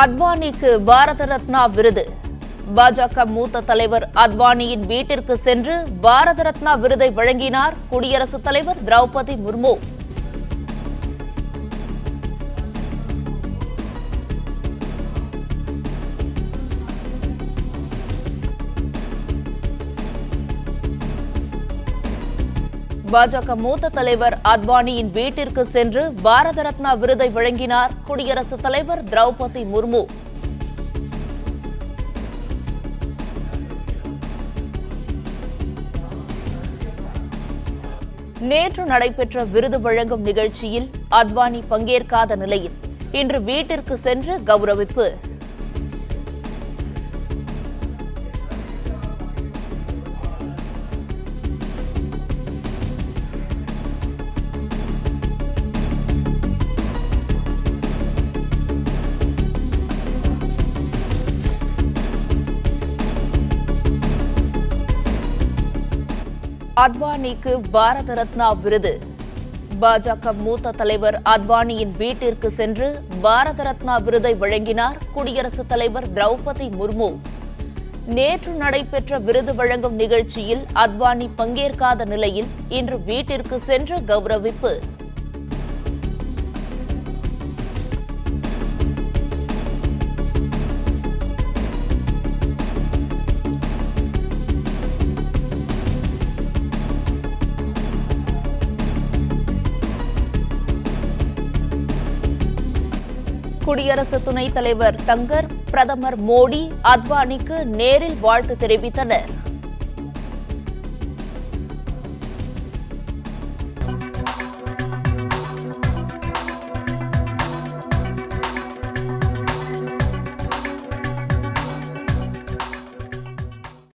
அத்வானிக்கு பாரத ரத்னா விருது. பாஜக மூத்த தலைவர் அத்வானியின் வீட்டிற்கு சென்று பாரத ரத்னா விருதை வழங்கினார் குடியரசுத் தலைவர் திரௌபதி முர்மு. பாஜக மூத்த தலைவர் அத்வானியின் வீட்டிற்கு சென்று பாரத ரத்னா விருதை வழங்கினார் குடியரசுத் தலைவர் திரௌபதி முர்மு. நேற்று நடைபெற்ற விருது வழங்கும் நிகழ்ச்சியில் அத்வானி பங்கேற்காத நிலையில் இன்று வீட்டிற்கு சென்று கௌரவிப்பு. அத்வானிக்கு பாரத ரத்னா விருது. பாஜக மூத்த தலைவர் அத்வானியின் வீட்டிற்கு சென்று பாரத ரத்னா விருதை வழங்கினார் குடியரசுத் தலைவர் திரௌபதி முர்மு. நேற்று நடைபெற்ற விருது வழங்கும் நிகழ்ச்சியில் அத்வானி பங்கேற்காத நிலையில் இன்று வீட்டிற்கு சென்று கௌரவிப்பு. குடியரசு துணைத் தலைவர் தங்கர் பிரதமர் மோடி அத்வானிக்கு நேரில் வாழ்த்து தெரிவித்தனர்.